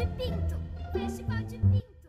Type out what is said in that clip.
de pinto. Festival de pinto.